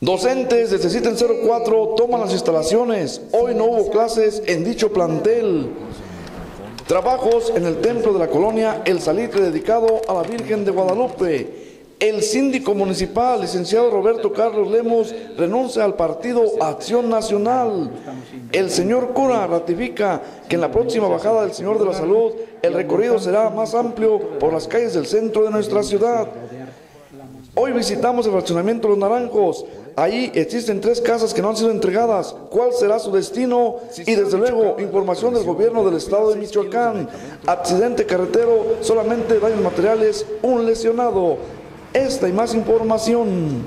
Docentes de CECITEN 04 toman las instalaciones. Hoy no hubo clases en dicho plantel. Trabajos en el templo de la colonia El Salitre dedicado a la Virgen de Guadalupe. El síndico municipal, licenciado Roberto Carlos Lemos, renuncia al partido Acción Nacional. El señor cura ratifica que en la próxima bajada del Señor de la Salud el recorrido será más amplio por las calles del centro de nuestra ciudad. Hoy visitamos el fraccionamiento Los Naranjos. Ahí existen tres casas que no han sido entregadas. ¿Cuál será su destino? Y desde luego, información del gobierno del estado de Michoacán. Accidente carretero, solamente daños materiales, un lesionado. Esta y más información.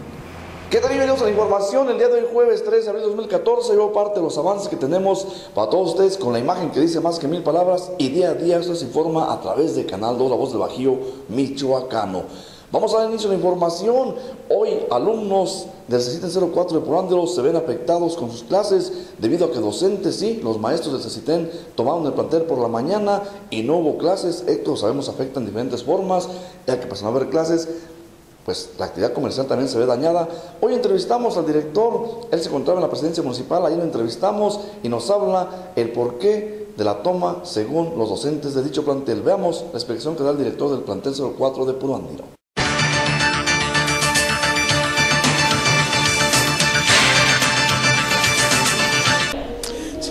¿Qué tal? Bienvenidos a la información. El día de hoy, jueves 3 de abril de 2014, veo parte de los avances que tenemos para todos ustedes con la imagen que dice más que mil palabras y día a día se informa a través de Canal 2, La Voz del Bajío Michoacano. Vamos a dar inicio a la información. Hoy alumnos del CECITEN 04 de Purándiro se ven afectados con sus clases debido a que docentes, sí, los maestros del CECITEN tomaron el plantel por la mañana y no hubo clases. Esto sabemos afecta en diferentes formas, ya que pasan a haber clases, pues la actividad comercial también se ve dañada. Hoy entrevistamos al director, él se encontraba en la presidencia municipal, ahí lo entrevistamos y nos habla el porqué de la toma según los docentes de dicho plantel. Veamos la explicación que da el director del plantel 04 de Purándiro.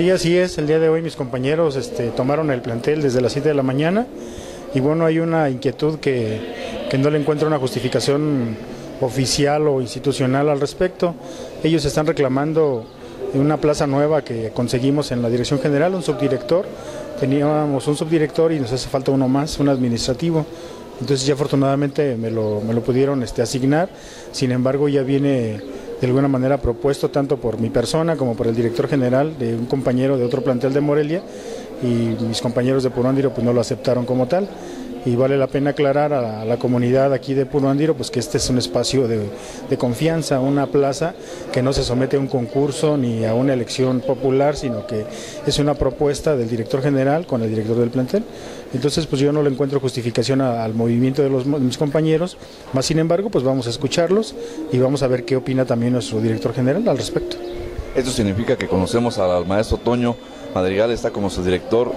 Sí, así es. El día de hoy mis compañeros este, tomaron el plantel desde las 7 de la mañana y bueno, hay una inquietud que, no le encuentra una justificación oficial o institucional al respecto. Ellos están reclamando una plaza nueva que conseguimos en la dirección general, un subdirector. Teníamos un subdirector y nos hace falta uno más, un administrativo. Entonces ya afortunadamente me lo, me lo pudieron este, asignar. Sin embargo, ya viene de alguna manera propuesto tanto por mi persona como por el director general de un compañero de otro plantel de Morelia y mis compañeros de Purándiro pues no lo aceptaron como tal y vale la pena aclarar a la, comunidad aquí de Purándiro pues que este es un espacio de, confianza, una plaza que no se somete a un concurso ni a una elección popular, sino que es una propuesta del director general con el director del plantel. Entonces pues yo no le encuentro justificación al movimiento de, los, de mis compañeros, más sin embargo pues vamos a escucharlos y vamos a ver qué opina también nuestro director general al respecto. Esto significa que conocemos al maestro Toño Madrigal, está como su director,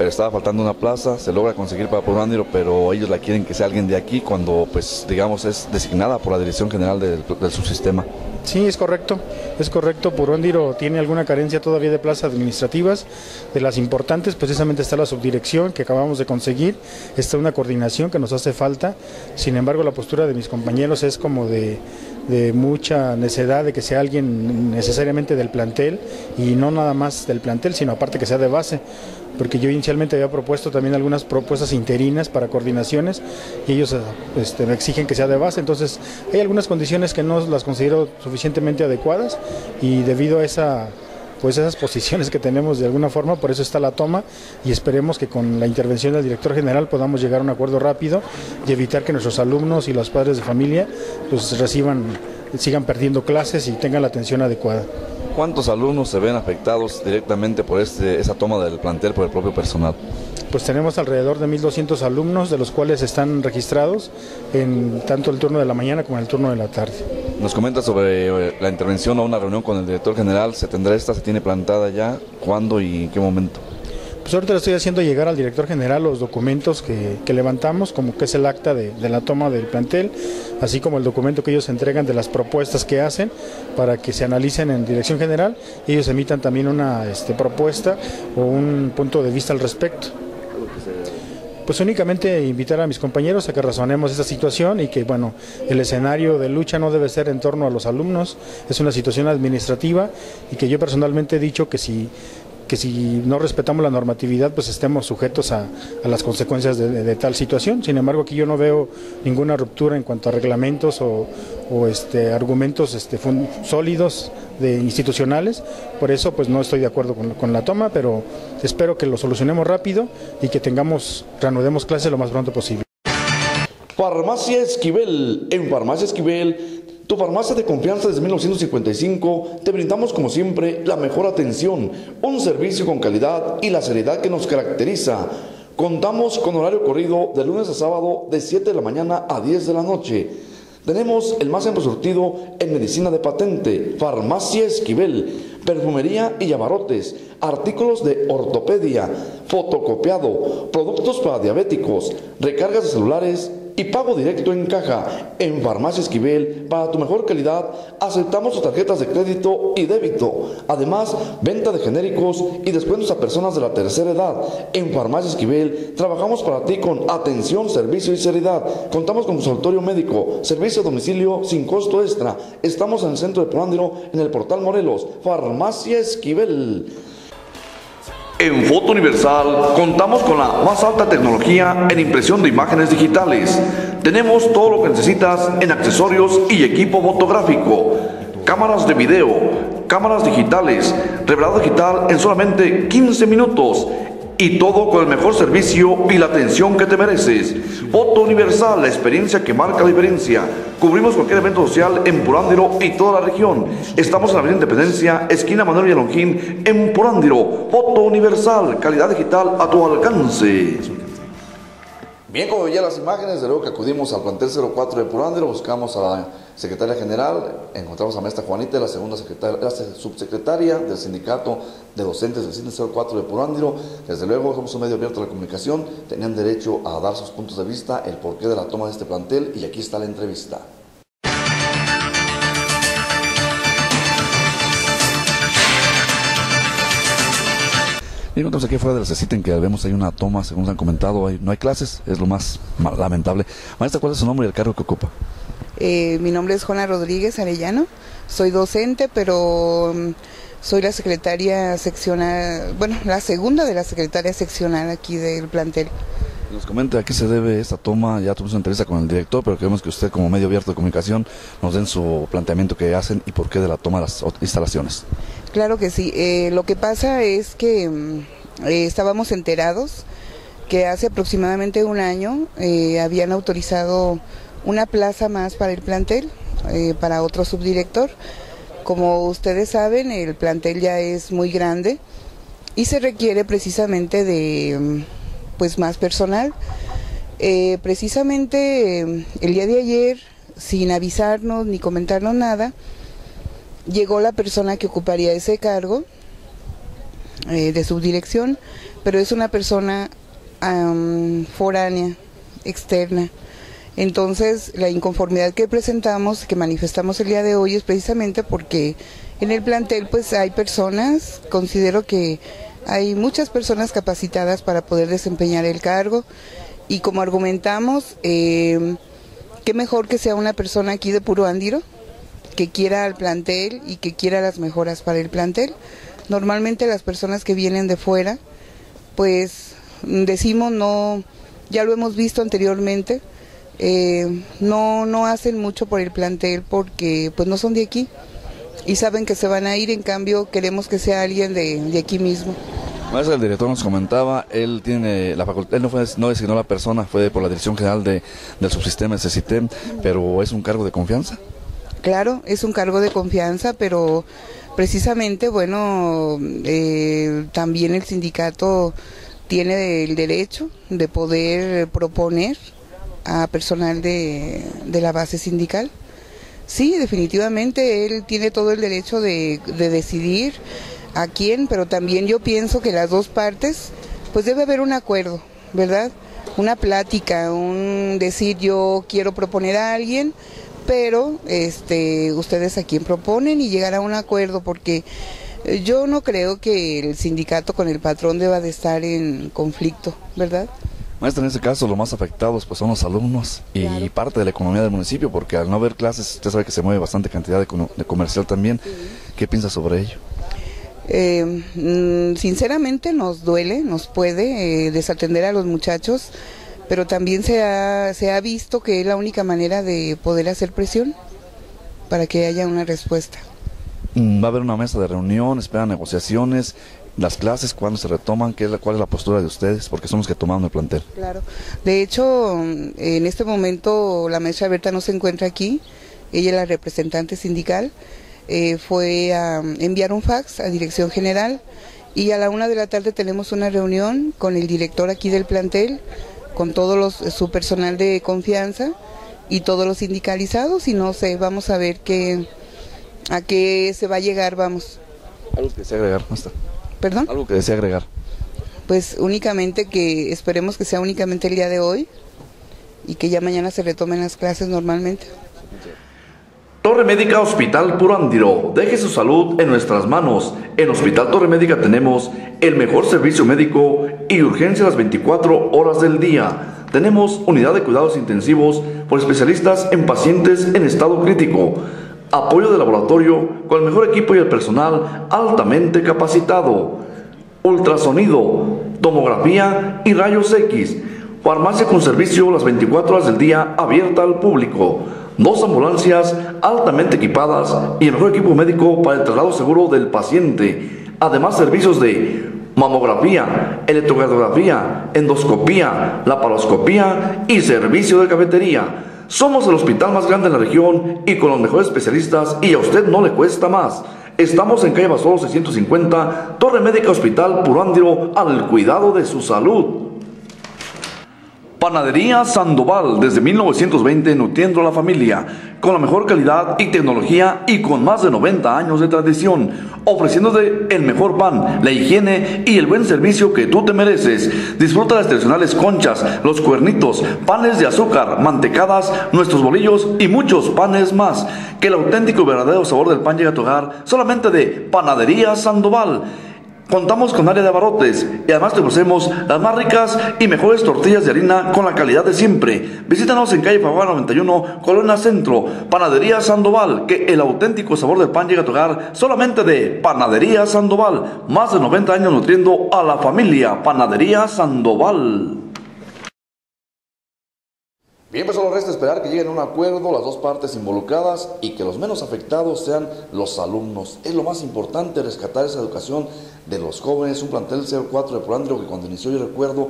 pero estaba faltando una plaza, se logra conseguir para Purándiro, pero ellos la quieren que sea alguien de aquí cuando, pues, digamos, es designada por la Dirección General del, subsistema. Sí, es correcto, es correcto. Purándiro tiene alguna carencia todavía de plazas administrativas. De las importantes, precisamente está la subdirección que acabamos de conseguir, está una coordinación que nos hace falta. Sin embargo, la postura de mis compañeros es como de, de mucha necesidad de que sea alguien necesariamente del plantel y no nada más del plantel, sino aparte que sea de base porque yo inicialmente había propuesto también algunas propuestas interinas para coordinaciones y ellos este, me exigen que sea de base, entonces hay algunas condiciones que no las considero suficientemente adecuadas y debido a esa pues esas posiciones que tenemos de alguna forma, por eso está la toma y esperemos que con la intervención del director general podamos llegar a un acuerdo rápido y evitar que nuestros alumnos y los padres de familia pues reciban, sigan perdiendo clases y tengan la atención adecuada. ¿Cuántos alumnos se ven afectados directamente por este, esa toma del plantel por el propio personal? Pues tenemos alrededor de 1.200 alumnos, de los cuales están registrados en tanto el turno de la mañana como en el turno de la tarde. Nos comenta sobre eh, la intervención o una reunión con el director general. ¿Se tendrá esta? ¿Se tiene plantada ya? ¿Cuándo y en qué momento? Pues ahorita le estoy haciendo llegar al director general los documentos que, levantamos, como que es el acta de, de, la toma del plantel, así como el documento que ellos entregan de las propuestas que hacen para que se analicen en dirección general y ellos emitan también una este, propuesta o un punto de vista al respecto. Pues únicamente invitar a mis compañeros a que razonemos esta situación y que, bueno, el escenario de lucha no debe ser en torno a los alumnos, es una situación administrativa y que yo personalmente he dicho que si que si no respetamos la normatividad, pues estemos sujetos a, las consecuencias de, tal situación. Sin embargo, aquí yo no veo ninguna ruptura en cuanto a reglamentos o, o este, argumentos este, sólidos de institucionales. Por eso, pues no estoy de acuerdo con, con, la toma, pero espero que lo solucionemos rápido y que tengamos, reanudemos clases lo más pronto posible. Farmacia Esquivel. En Farmacia Esquivel tu farmacia de confianza desde 1955, te brindamos como siempre la mejor atención, un servicio con calidad y la seriedad que nos caracteriza. Contamos con horario corrido de lunes a sábado de 7 de la mañana a 10 de la noche. Tenemos el más amplio surtido en medicina de patente, farmacia Esquivel, perfumería y abarrotes, artículos de ortopedia, fotocopiado, productos para diabéticos, recargas de celulares y pago directo en caja. En Farmacia Esquivel, para tu mejor calidad, aceptamos tus tarjetas de crédito y débito. Además, venta de genéricos y descuentos a personas de la tercera edad. En Farmacia Esquivel, trabajamos para ti con atención, servicio y seriedad. Contamos con consultorio médico, servicio a domicilio sin costo extra. Estamos en el centro de Purándiro, en el portal Morelos. Farmacia Esquivel. En Foto Universal contamos con la más alta tecnología en impresión de imágenes digitales. Tenemos todo lo que necesitas en accesorios y equipo fotográfico, cámaras de video, cámaras digitales, revelado digital en solamente 15 minutos y todo con el mejor servicio y la atención que te mereces. Foto Universal, la experiencia que marca la diferencia. Cubrimos cualquier evento social en Purándiro y toda la región. Estamos en la Avenida Independencia, esquina Manuel Villalongín, en Purándiro. Foto Universal, calidad digital a tu alcance. Bien, como veía las imágenes, de luego que acudimos al plantel 04 de Purándiro, buscamos a la secretaria general, encontramos a maestra Juanita, la segunda secretaria, la subsecretaria del sindicato de docentes del Cine 04 de Purándiro. Desde luego, somos un medio abierto a la comunicación, tenían derecho a dar sus puntos de vista, el porqué de la toma de este plantel, y aquí está la entrevista. Y encontramos aquí fuera de la CECITA en que vemos hay una toma, según se han comentado, hay, no hay clases, es lo más lamentable. Maestra, ¿cuál es su nombre y el cargo que ocupa? Eh, mi nombre es Juana Rodríguez Arellano, soy docente, pero um, soy la secretaria seccional, bueno, la segunda de la secretaria seccional aquí del plantel. Nos comenta a qué se debe esta toma, ya tuvimos una entrevista con el director, pero queremos que usted como medio abierto de comunicación nos den su planteamiento que hacen y por qué de la toma de las instalaciones. Claro que sí, eh, lo que pasa es que um, eh, estábamos enterados que hace aproximadamente un año eh, habían autorizado una plaza más para el plantel, para otro subdirector. Como ustedes saben, el plantel ya es muy grande y se requiere precisamente de mm, pues más personal. Precisamente mm, el día de ayer, sin avisarnos ni comentarnos nada, llegó la persona que ocuparía ese cargo eh, de subdirección, pero es una persona foránea, externa. Entonces, la inconformidad que presentamos, que manifestamos el día de hoy es precisamente porque en el plantel pues hay personas, considero que hay muchas personas capacitadas para poder desempeñar el cargo y como argumentamos, eh, qué mejor que sea una persona aquí de puro andiro que quiera al plantel y que quiera las mejoras para el plantel. Normalmente las personas que vienen de fuera, pues decimos no, ya lo hemos visto anteriormente, eh, no, no hacen mucho por el plantel porque pues no son de aquí y saben que se van a ir, en cambio queremos que sea alguien de, de aquí mismo. el director nos comentaba, él tiene la facultad, él no, fue, no designó la persona, fue por la Dirección General de, del Subsistema de CITEM, pero ¿es un cargo de confianza? Claro, es un cargo de confianza, pero precisamente, bueno, eh, también el sindicato tiene el derecho de poder proponer a personal de, la base sindical. Sí, definitivamente él tiene todo el derecho de, decidir a quién, pero también yo pienso que las dos partes, pues debe haber un acuerdo, ¿verdad? Una plática, un decir yo quiero proponer a alguien, pero este, ustedes a quién proponen y llegar a un acuerdo, porque yo no creo que el sindicato con el patrón deba de estar en conflicto, ¿verdad? Maestra, en este caso los más afectados pues son los alumnos y parte de la economía del municipio, porque al no haber clases, usted sabe que se mueve bastante cantidad de, comercial también. ¿Qué piensa sobre ello? Eh, mm, sinceramente nos duele, nos puede eh, desatender a los muchachos, pero también se ha, se ha visto que es la única manera de poder hacer presión para que haya una respuesta. Mm, va a haber una mesa de reunión, esperan negociaciones las clases, cuándo se retoman, ¿Qué es la, cuál es la postura de ustedes, porque somos que tomamos el plantel. Claro, de hecho, en este momento la maestra Berta no se encuentra aquí, ella es la representante sindical, eh, fue a enviar un fax a Dirección General y a la una de la tarde tenemos una reunión con el director aquí del plantel, con todo los, su personal de confianza y todos los sindicalizados y no sé, vamos a ver qué, a qué se va a llegar, vamos. Algo que desea agregar, está. ¿Perdón? Algo que desea agregar. Pues únicamente que esperemos que sea únicamente el día de hoy y que ya mañana se retomen las clases normalmente. Torre Médica Hospital Purándiro. Deje su salud en nuestras manos. En Hospital Torre Médica tenemos el mejor servicio médico y urgencia las 24 horas del día. Tenemos unidad de cuidados intensivos por especialistas en pacientes en estado crítico. Apoyo de laboratorio con el mejor equipo y el personal altamente capacitado. Ultrasonido, tomografía y rayos X. Farmacia con servicio las 24 horas del día abierta al público dos ambulancias altamente equipadas y el mejor equipo médico para el traslado seguro del paciente. Además, servicios de mamografía, electrocardiografía, endoscopía, laparoscopía y servicio de cafetería. Somos el hospital más grande de la región y con los mejores especialistas y a usted no le cuesta más. Estamos en calle Basolo 650, Torre Médica Hospital Purándiro, al cuidado de su salud. Panadería Sandoval, desde 1920 nutriendo a la familia, con la mejor calidad y tecnología y con más de 90 años de tradición, ofreciéndote el mejor pan, la higiene y el buen servicio que tú te mereces. Disfruta las tradicionales conchas, los cuernitos, panes de azúcar, mantecadas, nuestros bolillos y muchos panes más. Que el auténtico y verdadero sabor del pan llegue a tu hogar solamente de Panadería Sandoval. Contamos con área de abarrotes y además te ofrecemos las más ricas y mejores tortillas de harina con la calidad de siempre. Visítanos en calle Favor 91, Colonia Centro, Panadería Sandoval, que el auténtico sabor del pan llega a tu hogar solamente de Panadería Sandoval. Más de 90 años nutriendo a la familia Panadería Sandoval. Bien, pues solo resta esperar que lleguen a un acuerdo las dos partes involucradas y que los menos afectados sean los alumnos. Es lo más importante rescatar esa educación de los jóvenes. Un plantel 04 de Polandro que cuando inició yo recuerdo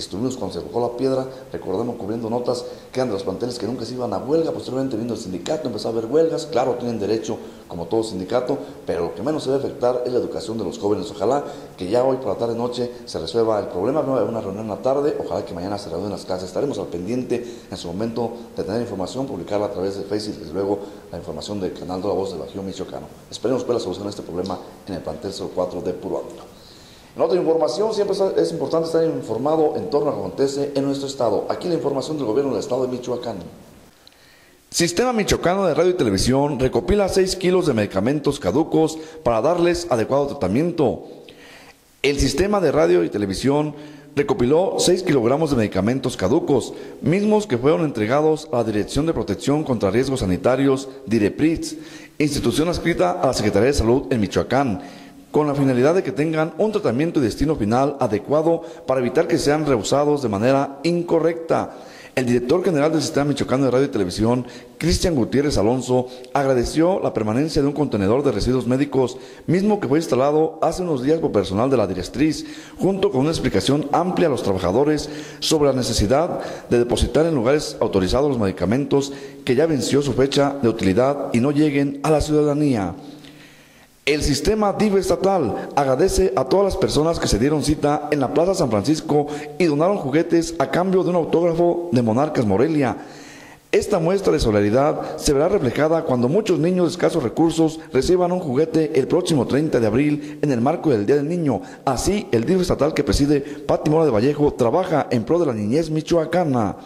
Estuvimos cuando se tocó la piedra, recordamos cubriendo notas que eran de los planteles que nunca se iban a huelga, posteriormente vino el sindicato, empezó a haber huelgas, claro, tienen derecho como todo sindicato, pero lo que menos se debe afectar es la educación de los jóvenes. Ojalá que ya hoy por la tarde noche se resuelva el problema, no hay una reunión en la tarde, ojalá que mañana se reúnan las clases, estaremos al pendiente en su momento de tener información, publicarla a través de Facebook y luego la información del canal de la voz del Bajío Michoacano. Esperemos ver la solución a este problema en el plantel 04 de Puro en otra información, siempre es importante estar informado en torno a lo que acontece en nuestro estado. Aquí la información del gobierno del estado de Michoacán. Sistema Michoacano de Radio y Televisión recopila 6 kilos de medicamentos caducos para darles adecuado tratamiento. El sistema de radio y televisión recopiló 6 kilogramos de medicamentos caducos, mismos que fueron entregados a la Dirección de Protección contra Riesgos Sanitarios, DIREPRITS, institución adscrita a la Secretaría de Salud en Michoacán con la finalidad de que tengan un tratamiento y destino final adecuado para evitar que sean reusados de manera incorrecta. El director general del Sistema Michoacano de Radio y Televisión, Cristian Gutiérrez Alonso, agradeció la permanencia de un contenedor de residuos médicos, mismo que fue instalado hace unos días por personal de la directriz, junto con una explicación amplia a los trabajadores sobre la necesidad de depositar en lugares autorizados los medicamentos que ya venció su fecha de utilidad y no lleguen a la ciudadanía. El sistema DIV estatal agradece a todas las personas que se dieron cita en la Plaza San Francisco y donaron juguetes a cambio de un autógrafo de Monarcas Morelia. Esta muestra de solidaridad se verá reflejada cuando muchos niños de escasos recursos reciban un juguete el próximo 30 de abril en el marco del Día del Niño. Así, el DIV estatal que preside Pati Mora de Vallejo trabaja en pro de la niñez michoacana.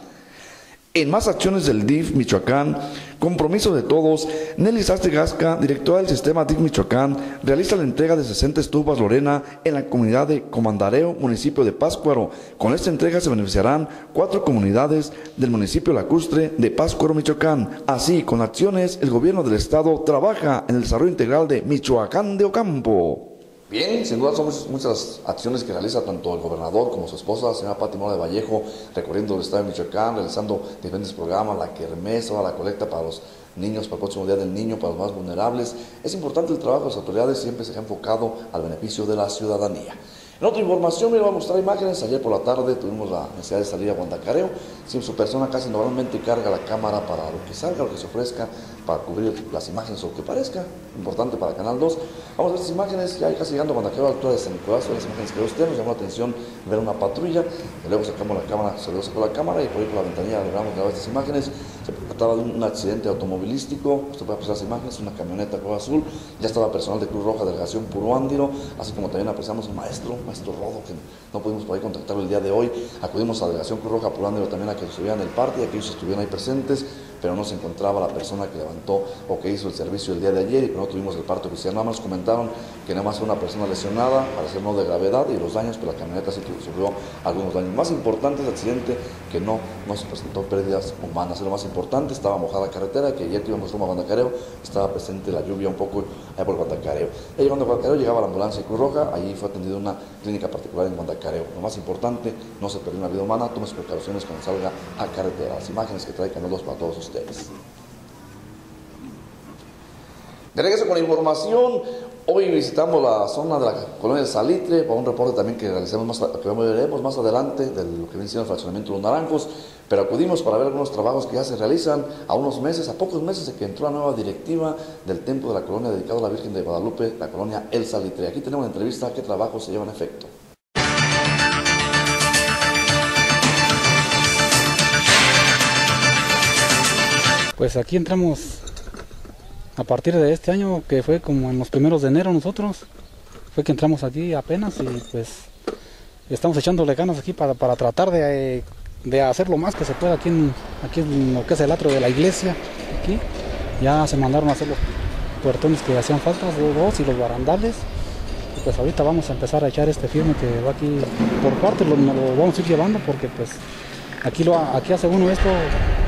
En más acciones del DIF Michoacán, compromiso de todos, Nelly Sastre Gasca, directora del sistema DIF Michoacán, realiza la entrega de 60 estufas Lorena en la comunidad de Comandareo, municipio de Páscuaro. Con esta entrega se beneficiarán cuatro comunidades del municipio lacustre de Páscuaro, Michoacán. Así, con acciones, el gobierno del estado trabaja en el desarrollo integral de Michoacán de Ocampo. Bien, sin duda son muchas acciones que realiza tanto el gobernador como su esposa, la señora Pati Mora de Vallejo, recorriendo el estado de Michoacán, realizando diferentes programas, la kermés, la colecta para los niños, para el próximo Día del Niño, para los más vulnerables. Es importante el trabajo de las autoridades, siempre se ha enfocado al beneficio de la ciudadanía. En otra información, me voy a mostrar imágenes. Ayer por la tarde tuvimos la necesidad de salir a Guandacareo. Si su persona casi normalmente carga la cámara para lo que salga, lo que se ofrezca, para cubrir las imágenes o lo que parezca. Importante para Canal 2. Vamos a ver estas imágenes, ya casi llegando a Guandacareo, a la altura de San Nicolás, las imágenes que usted nos llamó la atención ver una patrulla. Luego sacamos la cámara, se luego sacó la cámara y por ahí por la ventanilla logramos grabar estas imágenes. Se trataba de un accidente automovilístico, usted puede apreciar las imágenes, una camioneta color azul, ya estaba personal de Cruz Roja, Delegación Puruándiro, así como también apreciamos al maestro, maestro Rodo, que no pudimos por ahí contactarlo el día de hoy, acudimos a Delegación Cruz Roja Puruándiro también a que estuvieran en el parte y a que ellos estuvieran ahí presentes, pero no se encontraba la persona que levantó o que hizo el servicio el día de ayer y no tuvimos el parte oficial. Nada más comentaron que nada más fue una persona lesionada, parece no de gravedad y los daños, pero la camioneta sí sufrió algunos daños. Más importante es el accidente que no, no se presentó pérdidas humanas. Lo más importante, estaba mojada la carretera, que ayer que íbamos rumbo a Guandacareo, estaba presente la lluvia un poco allá por Guandacareo. Ya llegando a Guandacareo llegaba la ambulancia de Cruz Roja, allí fue atendida una clínica particular en Guandacareo. Lo más importante, no se perdió una vida humana, tome precauciones cuando salga a carretera. Las imágenes que trae Canal 2 para todos ustedes. De regreso con la información, hoy visitamos la zona de la colonia del Salitre para un reporte también que realizamos más, que veremos más adelante de lo que viene siendo el fraccionamiento de los naranjos, pero acudimos para ver algunos trabajos que ya se realizan a unos meses, a pocos meses de que entró la nueva directiva del templo de la colonia dedicado a la Virgen de Guadalupe, la colonia El Salitre. Aquí tenemos una entrevista qué trabajos se llevan a efecto. Pues aquí entramos a partir de este año, que fue como en los primeros de enero nosotros, fue que entramos aquí apenas y pues estamos echándole ganas aquí para, para tratar de, de, hacer lo más que se pueda aquí en, aquí lo que es el atrio de la iglesia. Aquí ya se mandaron a hacer los puertones que hacían falta, los dos y los barandales. Y pues ahorita vamos a empezar a echar este firme que va aquí por parte, lo, lo vamos a ir llevando porque pues aquí, lo, aquí hace uno esto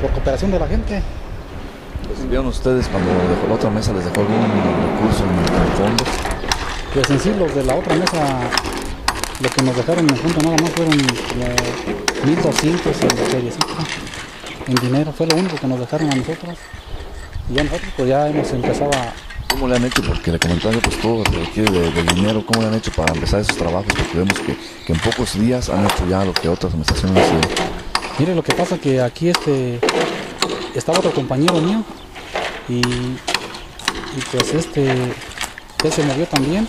por cooperación de la gente. ¿Vieron ustedes cuando dejó la otra mesa les dejó algún recurso en el fondo? Pues en sí los de la otra mesa lo que nos dejaron en el fondo nada más fueron como 1200 en dinero, fue lo único que nos dejaron a nosotros. Y ya nosotros pues ya hemos empezado a... ¿Cómo le han hecho? Porque le comentaron pues todo requiere de, de, dinero, ¿cómo le han hecho para empezar esos trabajos? Porque vemos que, que en pocos días han hecho ya lo que otras administraciones hecho. Mire, lo que pasa que aquí este estaba otro compañero mío y, pues este se movió también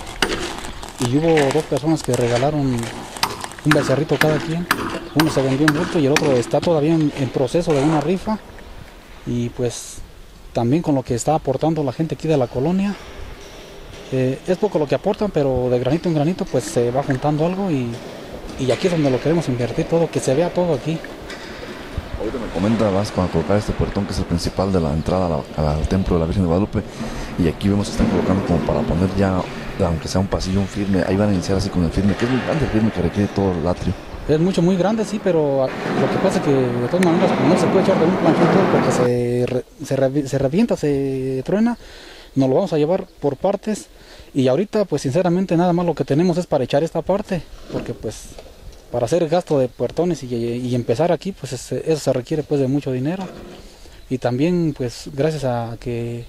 y hubo dos personas que regalaron un becerrito cada quien. Uno se vendió en bulto y el otro está todavía en, en, proceso de una rifa y pues también con lo que está aportando la gente aquí de la colonia. Eh, es poco lo que aportan pero de granito en granito pues se va juntando algo y, y aquí es donde lo queremos invertir todo que se vea todo aquí Ahorita me comenta vas a colocar este puertón que es el principal de la entrada a la, al templo de la Virgen de Guadalupe. Y aquí vemos que están colocando como para poner ya, aunque sea un pasillo, un firme, ahí van a iniciar así con el firme, que es muy grande el firme que requiere todo el atrio. Es mucho, muy grande, sí, pero lo que pasa es que de todas maneras pues, no se puede echar de un planchón porque se, re, se, re, se revienta, se truena, nos lo vamos a llevar por partes. Y ahorita pues sinceramente nada más lo que tenemos es para echar esta parte, porque pues para hacer gasto de puertones y, y empezar aquí, pues es, eso se requiere pues de mucho dinero. Y también pues gracias a que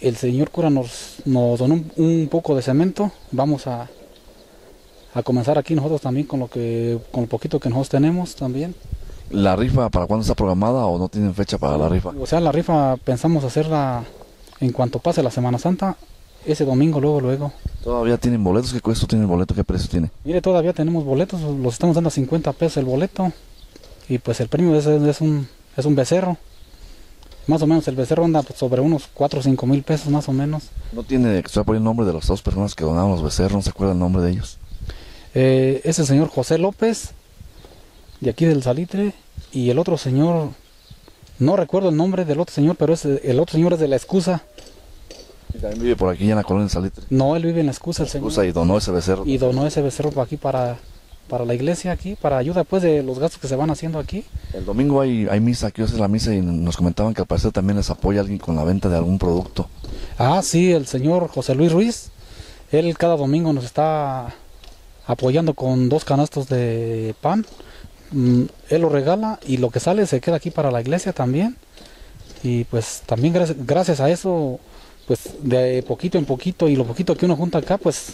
el señor cura nos, nos donó un, un, poco de cemento, vamos a, a comenzar aquí nosotros también con lo que con lo poquito que nosotros tenemos también. ¿La rifa para cuándo está programada o no tienen fecha para la rifa? O sea, la rifa pensamos hacerla en cuanto pase la Semana Santa, ese domingo, luego, luego. ¿Todavía tienen boletos? ¿Qué cuesta tiene el boleto? ¿Qué precio tiene? Mire, todavía tenemos boletos, los estamos dando a 50 pesos el boleto. Y pues el premio es, es, un, es un becerro. Más o menos el becerro anda sobre unos 4 o 5 mil pesos más o menos. ¿No tiene que por el nombre de las dos personas que donaron los becerros? ¿No se acuerda el nombre de ellos? Eh, es el señor José López, de aquí del Salitre, y el otro señor, no recuerdo el nombre del otro señor, pero es, el otro señor es de la excusa. ¿Y también vive por aquí en la colonia Salitre? No, él vive en la excusa, el señor. Excusa y donó ese becerro. Y donó ese becerro para aquí, para, para la iglesia aquí, para ayuda pues de los gastos que se van haciendo aquí. El domingo hay, hay misa, aquí es la misa y nos comentaban que al parecer también les apoya alguien con la venta de algún producto. Ah, sí, el señor José Luis Ruiz, él cada domingo nos está apoyando con dos canastos de pan. Mm, él lo regala y lo que sale se queda aquí para la iglesia también. Y pues también gracias, gracias a eso, pues de poquito en poquito y lo poquito que uno junta acá, pues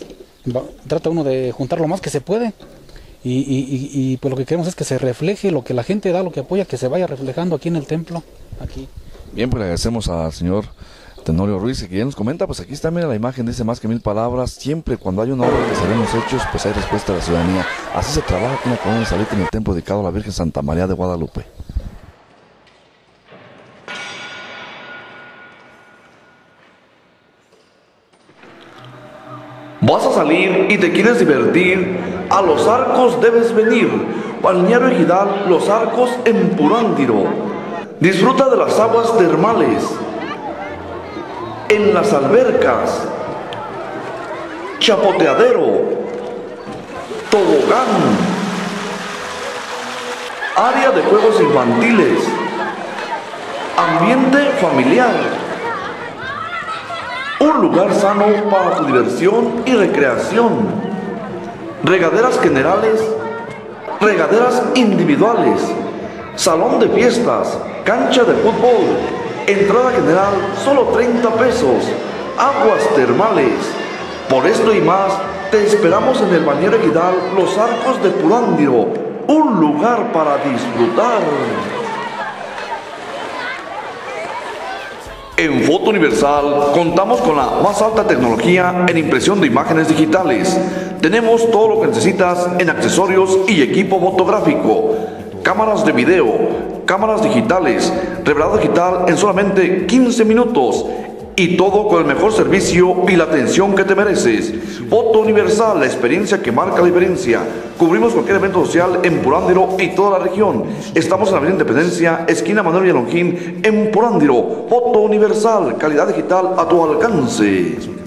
va, trata uno de juntar lo más que se puede. Y, y, pues lo que queremos es que se refleje lo que la gente da, lo que apoya, que se vaya reflejando aquí en el templo. Aquí. Bien, pues le agradecemos al señor Tenorio Ruiz, que ya nos comenta, pues aquí está, mira la imagen, dice más que mil palabras, siempre cuando hay una obra que se los hechos, pues hay respuesta de la ciudadanía. Así se trabaja en la colonia en el templo dedicado a la Virgen Santa María de Guadalupe. Y te quieres divertir, a Los Arcos debes venir. Balneario Ejidal, Los Arcos en Purándiro. Disfruta de las aguas termales, en las albercas, chapoteadero, tobogán, área de juegos infantiles, ambiente familiar, un lugar sano para tu diversión y recreación, regaderas generales, regaderas individuales, salón de fiestas, cancha de fútbol, entrada general solo 30 pesos, aguas termales. Por esto y más, te esperamos en el Bañero Equidal Los Arcos de Purándiro, un lugar para disfrutar. En Foto Universal contamos con la más alta tecnología en impresión de imágenes digitales. Tenemos todo lo que necesitas en accesorios y equipo fotográfico, cámaras de video, cámaras digitales, revelado digital en solamente 15 minutos y todo con el mejor servicio y la atención que te mereces. Foto Universal, la experiencia que marca la diferencia. Cubrimos cualquier evento social en Purándiro y toda la región. Estamos en la Avenida Independencia, esquina Manuel Villalongín, en Purándiro. Foto Universal, calidad digital a tu alcance.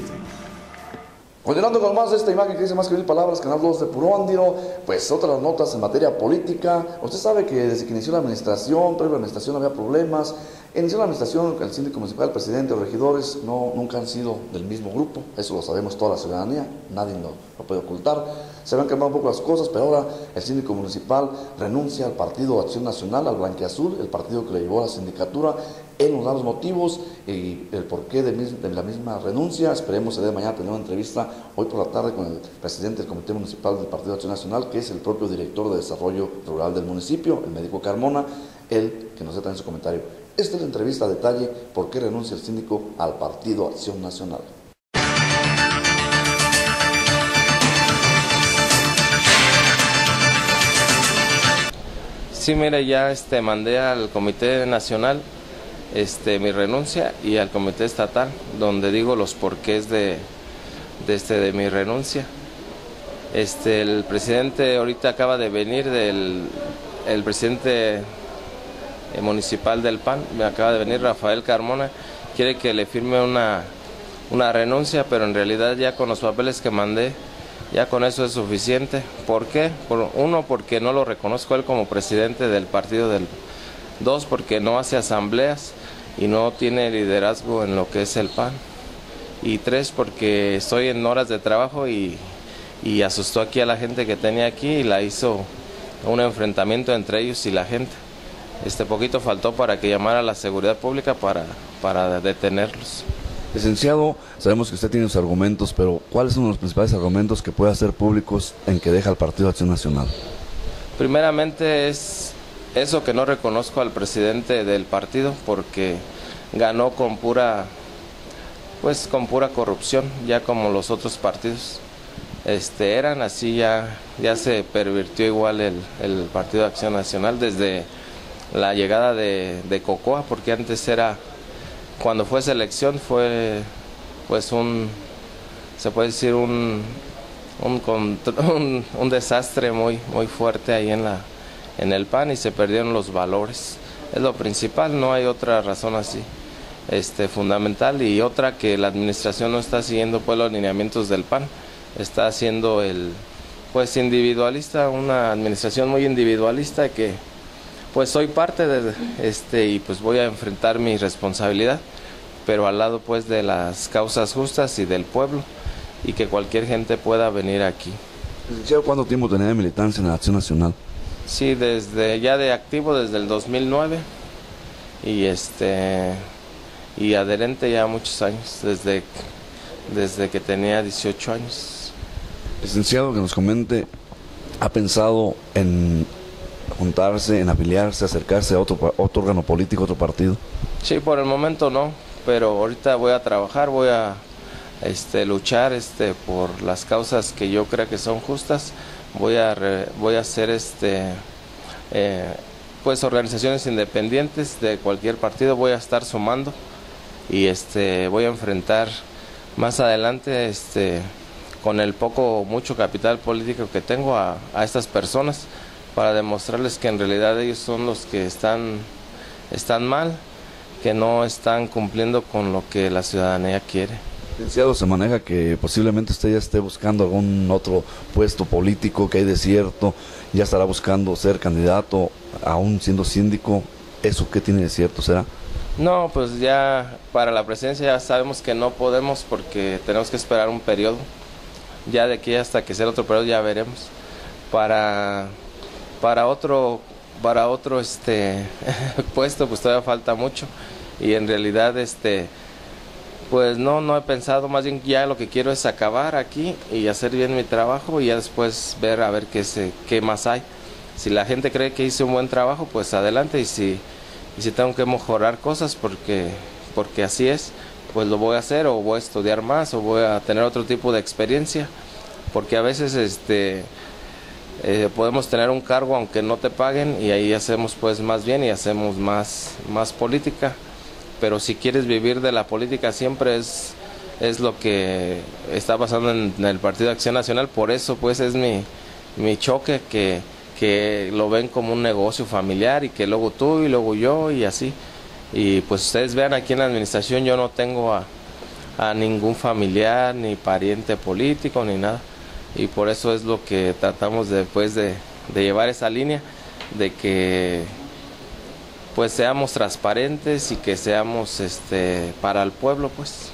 Continuando con más de esta imagen que dice más que mil palabras, Canal 2 de Purándiro, pues otras notas en materia política. Usted sabe que desde que inició la administración, previo a la administración había problemas. Inició la administración, el síndico municipal, el presidente, los regidores, no, nunca han sido del mismo grupo, eso lo sabemos toda la ciudadanía, nadie lo, lo puede ocultar. Se van cambiando un poco las cosas, pero ahora el síndico municipal renuncia al Partido Acción Nacional, al Blanqueazul, el partido que le llevó a la sindicatura. Él nos da los motivos y el porqué de, la misma renuncia. Esperemos el día de mañana tener una entrevista hoy por la tarde con el presidente del Comité Municipal del Partido Acción Nacional, que es el propio director de Desarrollo Rural del municipio, el médico Carmona, él que nos dé también su comentario. Esta es la entrevista a detalle por qué renuncia el síndico al Partido Acción Nacional. Sí, mire, ya este, mandé al Comité Nacional este, mi renuncia y al Comité Estatal, donde digo los porqués de, de, este, de mi renuncia. Este, el presidente ahorita acaba de venir del el presidente municipal del PAN, me acaba de venir Rafael Carmona, quiere que le firme una, una renuncia, pero en realidad ya con los papeles que mandé, ya con eso es suficiente. ¿Por qué? Por, uno, porque no lo reconozco él como presidente del partido del... Dos, porque no hace asambleas y no tiene liderazgo en lo que es el PAN. Y tres, porque estoy en horas de trabajo y, y asustó aquí a la gente que tenía aquí y la hizo un enfrentamiento entre ellos y la gente. Este poquito faltó para que llamara a la seguridad pública para, para detenerlos. Licenciado, sabemos que usted tiene sus argumentos, pero ¿cuáles son los principales argumentos que puede hacer públicos en que deja el Partido Acción Nacional? Primeramente es eso que no reconozco al presidente del partido porque ganó con pura pues con pura corrupción, ya como los otros partidos este, eran así ya, ya se pervirtió igual el, el Partido de Acción Nacional desde la llegada de, de, Cocoa, porque antes era, cuando fue selección fue pues un, se puede decir un, un, un, desastre muy, muy fuerte ahí en, la, en el PAN y se perdieron los valores. Es lo principal, no hay otra razón así. Este, fundamental y otra que la administración no está siguiendo pues los lineamientos del PAN está haciendo el pues individualista, una administración muy individualista que pues soy parte de este y pues voy a enfrentar mi responsabilidad, pero al lado pues de las causas justas y del pueblo y que cualquier gente pueda venir aquí. ¿Cuánto tiempo tenía de militancia en la Acción Nacional? Sí, desde ya de activo desde el 2009 y este y adherente ya muchos años desde desde que tenía 18 años. Licenciado, que nos comente, ¿ha pensado en juntarse, en afiliarse, acercarse a otro, otro órgano político, otro partido? Sí, por el momento no, pero ahorita voy a trabajar, voy a este, luchar este, por las causas que yo creo que son justas. Voy a, re, voy a hacer este, eh, pues organizaciones independientes de cualquier partido, voy a estar sumando y este, voy a enfrentar más adelante este, con el poco mucho capital político que tengo a, a estas personas para demostrarles que en realidad ellos son los que están, están mal, que no están cumpliendo con lo que la ciudadanía quiere. Licenciado, se maneja que posiblemente usted ya esté buscando algún otro puesto político que hay desierto, ya estará buscando ser candidato, aún siendo síndico. ¿Eso qué tiene de cierto será? No, pues ya para la presidencia ya sabemos que no podemos porque tenemos que esperar un periodo. Ya de aquí hasta que sea otro periodo ya veremos. Para, para otro, para otro este puesto pues todavía falta mucho. Y en realidad este pues no, no he pensado, más bien ya lo que quiero es acabar aquí y hacer bien mi trabajo y ya después ver a ver qué, se, qué más hay. Si la gente cree que hice un buen trabajo, pues adelante y si, si tengo que mejorar cosas porque, porque así es, pues lo voy a hacer o voy a estudiar más o voy a tener otro tipo de experiencia, porque a veces este, eh, podemos tener un cargo aunque no te paguen y ahí hacemos pues más bien y hacemos más, más política pero si quieres vivir de la política siempre es, es lo que está pasando en, el Partido de Acción Nacional, por eso pues es mi, mi choque que, que lo ven como un negocio familiar y que luego tú y luego yo y así. Y pues ustedes vean aquí en la administración yo no tengo a, a ningún familiar, ni pariente político, ni nada. Y por eso es lo que tratamos después de, de llevar esa línea, de que pues seamos transparentes y que seamos este para el pueblo pues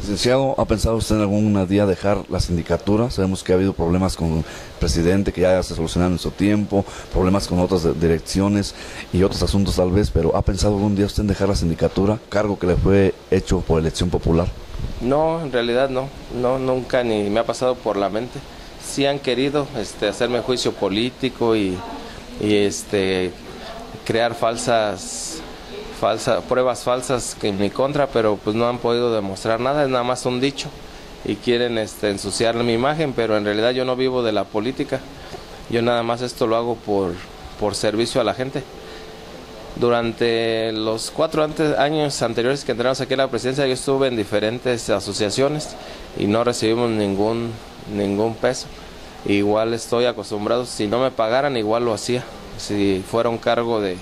Licenciado, ¿ha pensado usted en algún día dejar la sindicatura? Sabemos que ha habido problemas con el presidente que ya se solucionaron en su tiempo, problemas con otras direcciones y otros asuntos tal vez, pero ¿ha pensado algún día usted en dejar la sindicatura, cargo que le fue hecho por elección popular? No, en realidad no, no, nunca ni me ha pasado por la mente. Sí han querido este, hacerme juicio político y, y este, crear falsas, falsas pruebas falsas en mi contra, pero pues no han podido demostrar nada, es nada más un dicho y quieren este, ensuciar mi imagen, pero en realidad yo no vivo de la política, yo nada más esto lo hago por, por servicio a la gente. Durante los cuatro años anteriores que entramos aquí a la presidencia, yo estuve en diferentes asociaciones y no recibimos ningún, ningún peso. Igual estoy acostumbrado, si no me pagaran, igual lo hacía si fuera un cargo de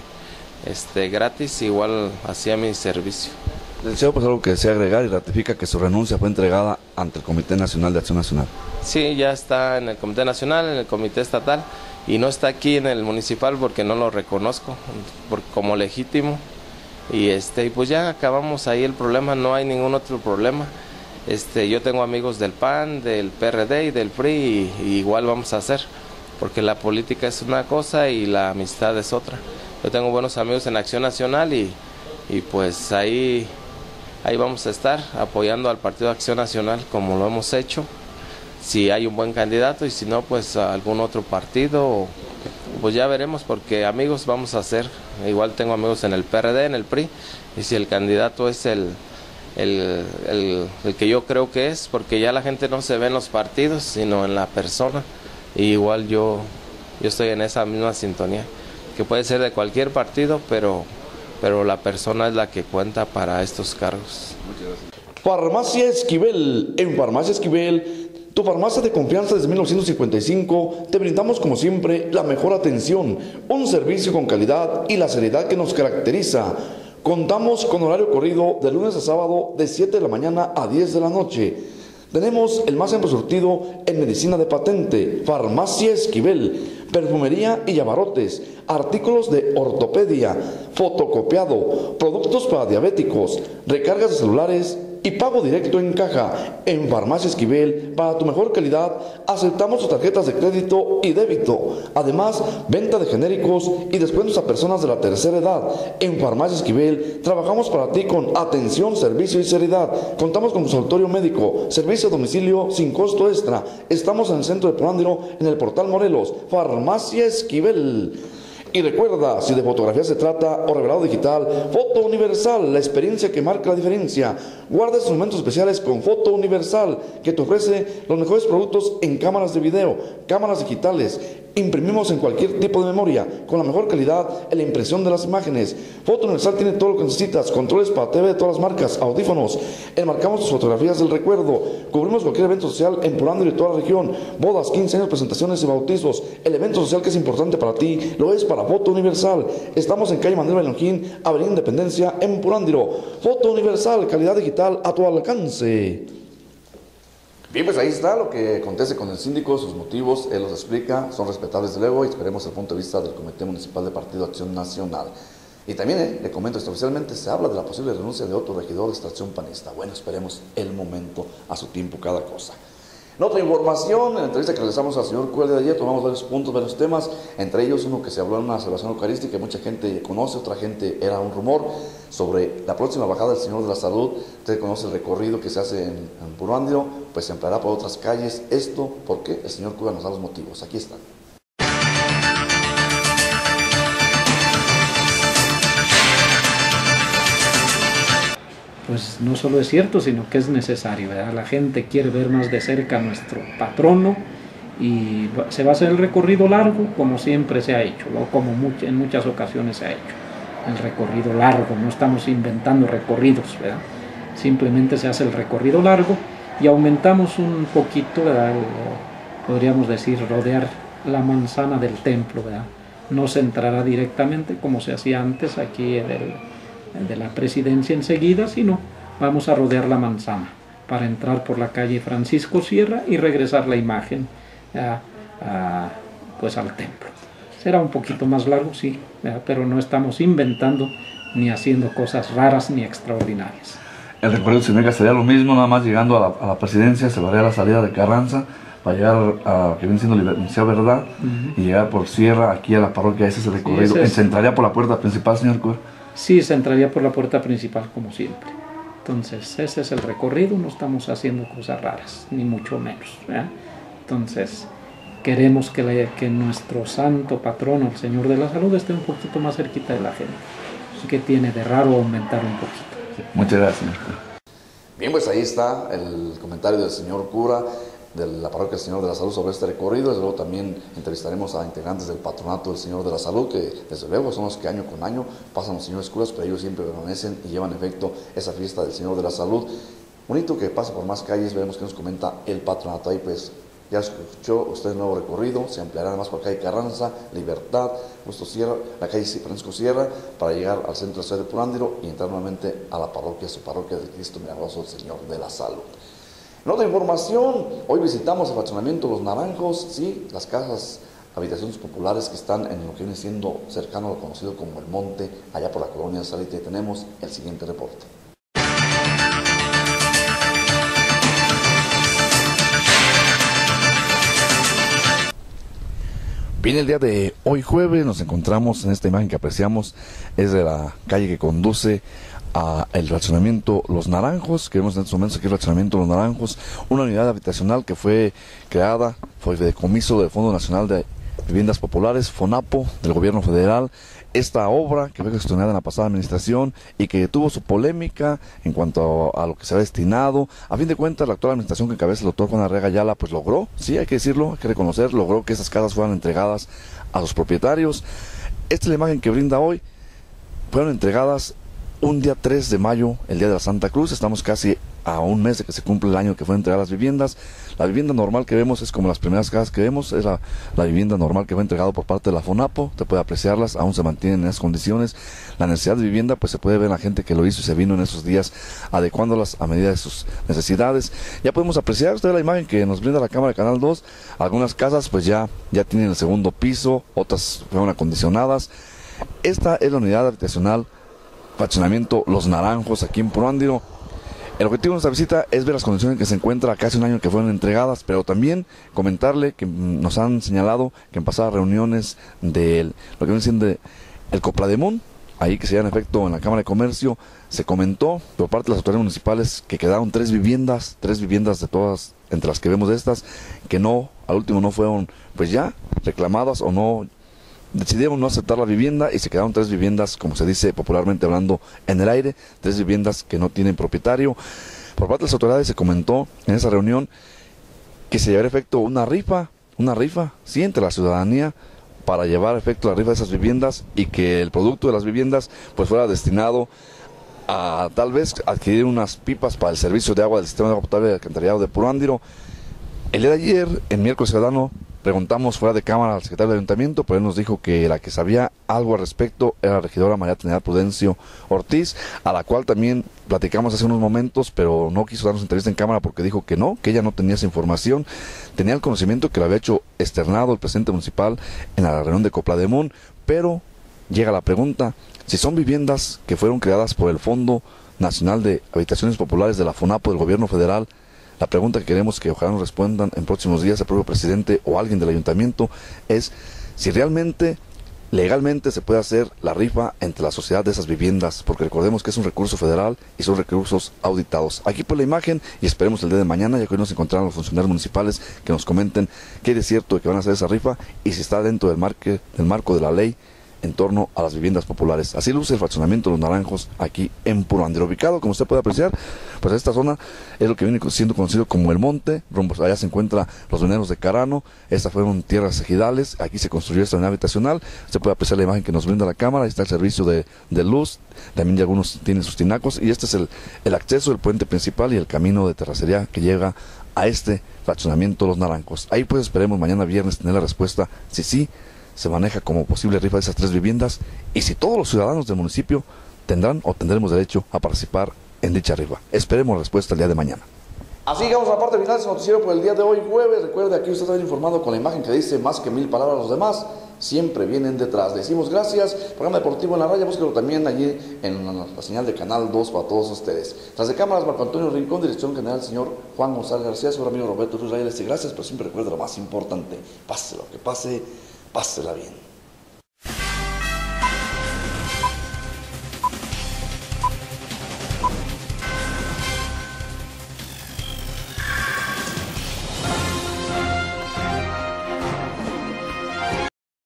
este gratis, igual hacía mi servicio. Pues algo que desea agregar y ratifica que su renuncia fue entregada ante el Comité Nacional de Acción Nacional. Sí, ya está en el Comité Nacional, en el Comité Estatal y no está aquí en el municipal porque no lo reconozco como legítimo y este pues ya acabamos ahí el problema, no hay ningún otro problema. Este, yo tengo amigos del PAN, del PRD y del PRI y igual vamos a hacer porque la política es una cosa y la amistad es otra. Yo tengo buenos amigos en Acción Nacional y, y pues ahí, ahí vamos a estar apoyando al Partido Acción Nacional como lo hemos hecho. Si hay un buen candidato y si no, pues algún otro partido, pues ya veremos porque amigos vamos a hacer. Igual tengo amigos en el PRD, en el PRI, y si el candidato es el, el, el que yo creo que es, porque ya la gente no se ve en los partidos, sino en la persona igual yo, yo estoy en esa misma sintonía, que puede ser de cualquier partido, pero, pero la persona es la que cuenta para estos cargos. Farmacia Esquivel. En Farmacia Esquivel, tu farmacia de confianza desde 1955, te brindamos como siempre la mejor atención, un servicio con calidad y la seriedad que nos caracteriza. Contamos con horario corrido de lunes a sábado de 7 de la mañana a 10 de la noche tenemos el más amplio surtido en medicina de patente, farmacia Esquivel, perfumería y llamarotes, artículos de ortopedia, fotocopiado, productos para diabéticos, recargas de celulares, y pago directo en caja. En Farmacia Esquivel, para tu mejor calidad, aceptamos tus tarjetas de crédito y débito. Además, venta de genéricos y descuentos a personas de la tercera edad. En Farmacia Esquivel, trabajamos para ti con atención, servicio y seriedad. Contamos con consultorio médico, servicio a domicilio sin costo extra. Estamos en el centro de Polándiro, en el portal Morelos. Farmacia Esquivel. Y recuerda, si de fotografía se trata o revelado digital, Foto Universal, la experiencia que marca la diferencia. Guarda sus momentos especiales con Foto Universal, que te ofrece los mejores productos en cámaras de video, cámaras digitales, Imprimimos en cualquier tipo de memoria, con la mejor calidad en la impresión de las imágenes. Foto Universal tiene todo lo que necesitas, controles para TV de todas las marcas, audífonos. Enmarcamos tus fotografías del recuerdo. Cubrimos cualquier evento social en Purándiro y toda la región. Bodas, 15 años, presentaciones y bautizos. El evento social que es importante para ti, lo es para Foto Universal. Estamos en calle Manuel Benojín, Avenida Independencia, en Purándiro. Foto Universal, calidad digital a tu alcance. Bien, pues ahí está lo que acontece con el síndico, sus motivos, él los explica, son respetables de luego y esperemos el punto de vista del Comité Municipal de Partido Acción Nacional. Y también eh, le comento esto, oficialmente se habla de la posible renuncia de otro regidor de extracción panista. Bueno, esperemos el momento, a su tiempo, cada cosa. En otra información, en la entrevista que realizamos al señor Cuel de ayer, tomamos varios puntos, varios temas, entre ellos uno que se habló en una celebración eucarística que mucha gente conoce, otra gente era un rumor sobre la próxima bajada del Señor de la Salud. Usted conoce el recorrido que se hace en, en pues se empleará por otras calles. Esto porque el señor Cuba nos da los motivos. Aquí están. Pues no solo es cierto, sino que es necesario. La gente quiere ver más de cerca a nuestro patrono y se va a hacer el recorrido largo como siempre se ha hecho, o como en muchas ocasiones se ha hecho. El recorrido largo, no estamos inventando recorridos, simplemente se hace el recorrido largo y aumentamos un poquito, ¿verdad? podríamos decir, rodear la manzana del templo. No se entrará directamente como se hacía antes aquí en el de la presidencia enseguida, sino vamos a rodear la manzana para entrar por la calle Francisco Sierra y regresar la imagen pues al templo. Será un poquito más largo, sí, pero no estamos inventando ni haciendo cosas raras ni extraordinarias. El recorrido significa sería lo mismo, nada más llegando a la, presidencia, se varía la salida de Carranza para llegar a que viene siendo Libertad Verdad y llegar por Sierra aquí a la parroquia. Ese es el recorrido. ¿Se entraría por la puerta principal, señor Cura? Sí se entraría por la puerta principal como siempre. Entonces, ese es el recorrido, no estamos haciendo cosas raras, ni mucho menos. Entonces, queremos que, que, nuestro santo patrono, el Señor de la Salud, esté un poquito más cerquita de la gente. que tiene de raro aumentar un poquito. Muchas gracias, Bien, pues ahí está el comentario del señor cura de la parroquia del Señor de la Salud sobre este recorrido. Desde luego también entrevistaremos a integrantes del patronato del Señor de la Salud, que desde luego son los que año con año pasan los señores curas, pero ellos siempre permanecen y llevan efecto esa fiesta del Señor de la Salud. Bonito que pase por más calles, veremos qué nos comenta el patronato. Ahí pues ya escuchó usted el nuevo recorrido, se ampliará además por calle Carranza, Libertad, Justo Sierra, la calle Francisco Sierra, para llegar al centro de la ciudad de Purándiro y entrar nuevamente a la parroquia, su parroquia de Cristo Milagroso, el Señor de la Salud. En otra información, hoy visitamos el fraccionamiento Los Naranjos, sí, las casas, habitaciones populares que están en lo que viene siendo cercano a lo conocido como El Monte, allá por la colonia Salita, y tenemos el siguiente reporte. Bien, el día de hoy jueves nos encontramos en esta imagen que apreciamos, es de la calle que conduce el racionamiento Los Naranjos, que vemos en estos momentos aquí el racionamiento Los Naranjos, una unidad habitacional que fue creada por el decomiso del Fondo Nacional de Viviendas Populares, FONAPO, del gobierno federal. Esta obra que fue gestionada en la pasada administración y que tuvo su polémica en cuanto a, lo que se ha destinado. A fin de cuentas, la actual administración que encabeza el doctor Juan Arrega Ayala, pues logró, sí, hay que decirlo, hay que reconocer, logró que esas casas fueran entregadas a sus propietarios. Esta es la imagen que brinda hoy. Fueron entregadas un día 3 de mayo, el día de la Santa Cruz, estamos casi a un mes de que se cumple el año que fue entregada las viviendas. La vivienda normal que vemos es como las primeras casas que vemos, es la, vivienda normal que fue entregado por parte de la FONAPO, te puede apreciarlas, aún se mantienen en esas condiciones. La necesidad de vivienda, pues se puede ver la gente que lo hizo y se vino en esos días adecuándolas a medida de sus necesidades. Ya podemos apreciar usted la imagen que nos brinda la cámara de Canal 2. Algunas casas pues ya, ya tienen el segundo piso, otras fueron acondicionadas. Esta es la unidad habitacional fraccionamiento Los Naranjos aquí en Purándiro. El objetivo de nuestra visita es ver las condiciones en que se encuentra casi un año que fueron entregadas, pero también comentarle que nos han señalado que en pasadas reuniones del lo que viene siendo el Coplademón, ahí que se en efecto en la Cámara de Comercio, se comentó por parte de las autoridades municipales que quedaron tres viviendas, tres viviendas de todas, entre las que vemos estas, que no, al último no fueron pues ya reclamadas o no decidieron no aceptar la vivienda y se quedaron tres viviendas, como se dice popularmente hablando, en el aire, tres viviendas que no tienen propietario. Por parte de las autoridades se comentó en esa reunión que se llevará efecto una rifa una rifa, sí, entre la ciudadanía para llevar a efecto la rifa de esas viviendas y que el producto de las viviendas pues fuera destinado a tal vez adquirir unas pipas para el servicio de agua del sistema de agua potable alcantarillado de Purándiro. El día de ayer, en miércoles ciudadano, preguntamos fuera de cámara al secretario del ayuntamiento, pero él nos dijo que la que sabía algo al respecto era la regidora María Trinidad Prudencio Ortiz, a la cual también platicamos hace unos momentos, pero no quiso darnos entrevista en cámara porque dijo que no, que ella no tenía esa información, tenía el conocimiento que lo había hecho externado el presidente municipal en la reunión de Coplademón, pero llega la pregunta, si son viviendas que fueron creadas por el Fondo Nacional de Habitaciones Populares de la FONAPO del gobierno federal, la pregunta que queremos que ojalá nos respondan en próximos días el propio presidente o alguien del ayuntamiento es si realmente legalmente se puede hacer la rifa entre la sociedad de esas viviendas, porque recordemos que es un recurso federal y son recursos auditados. Aquí por la imagen y esperemos el día de mañana, ya que hoy nos encontrarán los funcionarios municipales que nos comenten qué es cierto de que van a hacer esa rifa y si está dentro del, marque, del marco de la ley en torno a las viviendas populares. Así luce el fraccionamiento de los naranjos aquí en Puruandiro. Ubicado, como usted puede apreciar, pues esta zona es lo que viene siendo conocido como el monte. Rumbo allá se encuentra los veneros de Carano. Estas fueron tierras ejidales. Aquí se construyó esta unidad habitacional. Usted puede apreciar la imagen que nos brinda la cámara. Ahí está el servicio de, luz. También ya algunos tienen sus tinacos. Y este es el, el acceso del puente principal y el camino de terracería que llega a este fraccionamiento de los naranjos. Ahí pues esperemos mañana viernes tener la respuesta si sí se maneja como posible rifa de esas tres viviendas y si todos los ciudadanos del municipio tendrán o tendremos derecho a participar en dicha rifa. Esperemos la respuesta el día de mañana. Así llegamos a la parte final de su noticiero por el día de hoy, jueves. Recuerde, aquí usted está informado con la imagen que dice más que mil palabras los demás. Siempre vienen detrás. decimos gracias. Programa Deportivo en la Raya, búsquelo también allí en la, señal de Canal 2 para todos ustedes. Tras de cámaras, Marco Antonio Rincón, dirección general, señor Juan González García, su amigo Roberto Ruiz Reyes. Gracias, pero siempre recuerde lo más importante. Pase lo que pase, pásela bien.